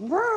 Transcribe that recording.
Brr!